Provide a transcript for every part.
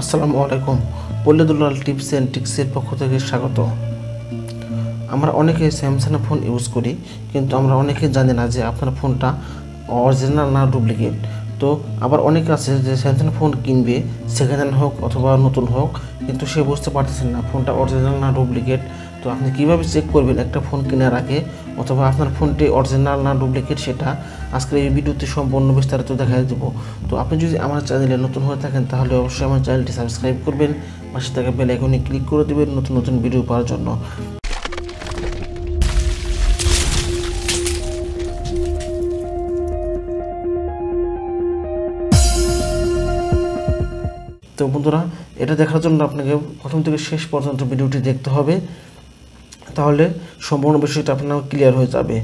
আসসালামু আলাইকুম। পল্লীদুলাল tips and টিক্সের পক্ষ থেকে স্বাগত। আমরা অনেকে স্যামসাংয়ের ফোন ইউজ করি, কিন্তু আমরা অনেকে জানি না যে আপনার ফোনটা অরিজিনাল না ডুপ্লিকেট তো আবার অনেকে আছে যে স্যামসাং ফোন কিনবে সেকেন্ড হ্যান্ড হোক অথবা নতুন হোক, কিন্তু সে বুঝতে পারতেছেন না ফোনটা অরিজিনাল না ডুপ্লিকেট তো আপনি কীভাবে চেক করবেন একটা ফোন কেনার আগে? অথবা আপনার ফোনটি অরিজিনাল না ডুপ্লিকেট সেটা, আজকের এই ভিডিওতে সম্পূর্ণ বিস্তারিত দেখা দেবো। তো আপনি যদি আমার চ্যানেলে নতুন হয়ে থাকেন, তাহলে অবশ্যই আমার চ্যানেলটি সাবস্ক্রাইব করবেন, পাশে থাকা বেল আইকনে ক্লিক করে দেবেন নতুন নতুন ভিডিও পাওয়ার জন্য। তো বন্ধুরা, এটা দেখার জন্য আপনাকে প্রথম থেকে শেষ পর্যন্ত ভিডিওটি দেখতে হবে। তাহলে সম্পূর্ণ বিষয়টা আপনার ক্লিয়ার হয়ে যাবে।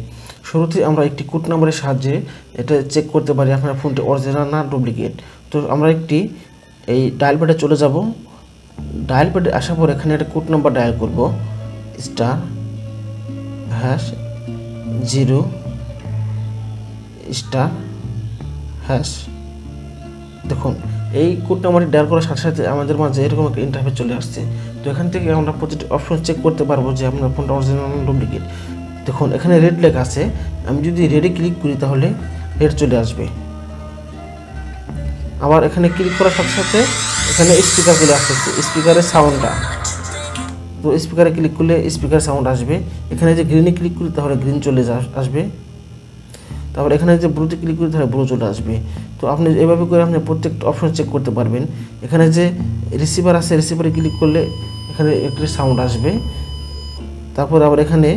শুরুতে আমরা একটি কোড নাম্বারের সাহায্যে এটা চেক করতে পারি আপনার ফোনটি অরিজিনাল না ডুপ্লিকেট তো আমরা একটি এই ডায়াল প্যাডে চলে যাব। ডায়াল প্যাডে আসার পর এখানে একটা কোড নাম্বার ডায়াল করব। Star hash zero star hash দেখুন এই কোড নাম্বারটি ডায়াল করার সাথে সাথে আমাদের মাঝে এরকম একটা ইন্টারফেস চলে আসছে। তো এখান থেকে আমরা প্রতিটি অপশন চেক করতে পারব যে আপনার ফোনটা অরিজিনাল ডুপ্লিকেট দেখুন, এখানে রেড লেখা আছে। আমি যদি রেডে ক্লিক করি তাহলে রেড চলে আসবে। আবার এখানে ক্লিক করার সাথে সাথে এখানে স্পিকার চলে আসতেছে স্পিকারের সাউন্ডটা তো স্পিকারে ক্লিক করলে স্পিকার সাউন্ড আসবে। এখানে যে গ্রিনে ক্লিক করি তাহলে গ্রিন চলে আসবে। তারপর এখানে যে ব্লুতে ক্লিক করি তাহলে ব্লু চলে আসবে। তো আপনি এভাবে করে আপনি প্রত্যেকটা অপশন চেক করতে পারবেন। এখানে যে রিসিভার আছে রিসিভারে ক্লিক করলে এখানে একটি সাউন্ড আসবে। তারপর আবার এখানে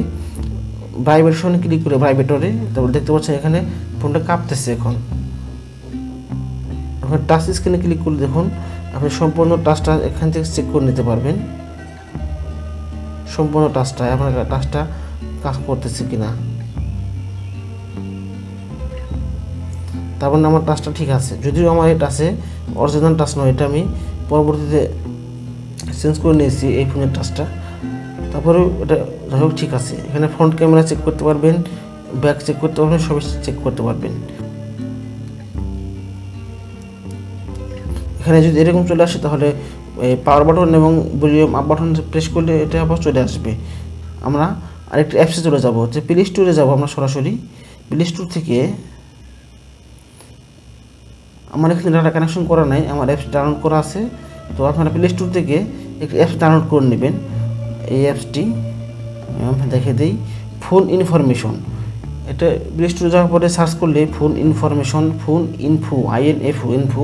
ভাইব্রেশনে ক্লিক করে ভাইব্রেটরে তারপর দেখতে পাচ্ছেন এখানে ফোনটা কাঁপতেছে এখন। এখন টাচ স্ক্রিনে ক্লিক করলে দেখুন, আপনি সম্পূর্ণ টাচটা এখান থেকে চেক করে নিতে পারবেন। সম্পূর্ণ টাচটা আপনার টাচটা কাজ করতেছে কিনা। তারপর আমার টাচটা ঠিক আছে। যদিও আমার এই টাচে অরিজিনাল টাচ নয়, এটা আমি পরবর্তীতে চেঞ্জ করে নিয়েছি এই ফোনের টাচটা তারপরে এটা যাই হোক ঠিক আছে। এখানে ফ্রন্ট ক্যামেরা চেক করতে পারবেন ব্যাক চেক করতে পারবেন সবই চেক করতে পারবেন। এখানে যদি এরকম চলে আসে তাহলে পাওয়ার বাটন এবং ভলিউম আপ বাটন প্রেস করলে এটা আবার চলে আসবে। আমরা আরেকটি অ্যাপসে চলে যাব যে প্লে স্টোরে যাব আমরা সরাসরি। প্লে স্টোর থেকে আমার এখানে ডাটা কানেকশন করা নাই, আমার অ্যাপস ডাউনলোড করা আছে। তো আপনারা প্লে স্টোর থেকে একটি অ্যাপস ডাউনলোড করে নেবেন। এই অ্যাপসটি দেখে দিই। ফোন ইনফরমেশন এটা প্লে স্টোরে যাওয়ার পরে সার্চ করলে phone information phone info IN F info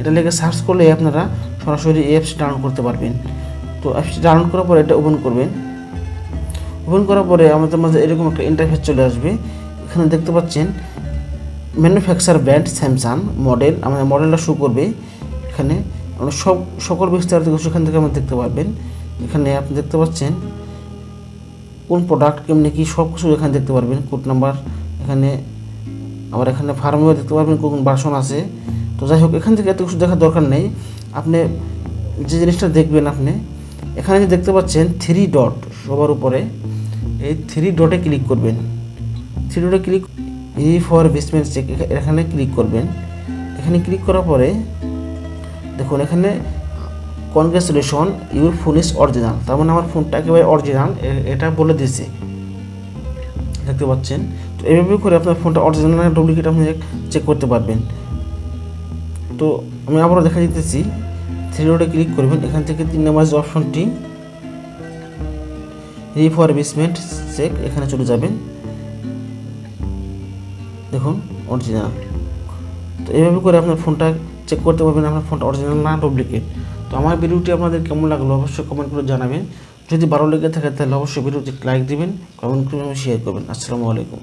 এটা লেগে সার্চ করলে আপনারা সরাসরি এই অ্যাপসটি ডাউনলোড করতে পারবেন। তো অ্যাপসটি ডাউনলোড করার পরে এটা ওপেন করবেন। ওপেন করার পরে আমাদের মাঝে এরকম একটা ইন্টারফেস চলে আসবে। এখানে দেখতে পাচ্ছেন ম্যানুফ্যাকচার ব্র্যান্ড স্যামসাং মডেল আমাদের মডেলটা শো করবে এখানে। আমরা সব, সকল বিস্তারিত কিছু এখান থেকে আমরা দেখতে পারবেন। এখানে আপনি দেখতে পাচ্ছেন কোন প্রোডাক্ট কেমনি কি সব কিছু এখানে দেখতে পারবেন। কোড নাম্বার এখানে আবার এখানে ফার্মওয়্যার দেখতে পারবেন কোন বাসন আছে। তো যাই হোক, এখান থেকে এত কিছু দেখার দরকার নেই। আপনি যে জিনিসটা দেখবেন আপনি, এখানে যে দেখতে পাচ্ছেন থ্রি ডট সবার উপরে। এই থ্রি ডটে ক্লিক করবেন। থ্রি ডটে click e for basement check এখানে ক্লিক করবেন। এখানে ক্লিক করার পরে, দেখুন এখানে congratulation your phone is original তার মানে আমার ফোনটা একেবারে অরিজিনাল এটা বলে দিয়েছে। দেখতে পাচ্ছেন? তো এইভাবে করে আপনার ফোনটা অরিজিনাল ডুপ্লিকেট আপনি চেক করতে পারবেন। তো আমি আবারও দেখা দিতেছি। থ্রি রোডে ক্লিক করবেন। এখান থেকে তিন নাম্বার যে অপশনটি বেসমেন্ট চেক এখানে চলে যাবেন। দেখুন অরিজিনাল তো এইভাবে করে আপনার ফোনটা চেক করতে পারবেন, আপনার ফোনটা অরিজিনাল না ডুপ্লিকেট তো আমার ভিডিওটি আপনাদের কেমন লাগল অবশ্যই কমেন্ট করে জানাবেন। যদি ভালো লেগে থাকে তাহলে অবশ্যই ভিডিওটি লাইক দিবেন কমেন্ট করে শেয়ার করবেন। আসসালামু আলাইকুম।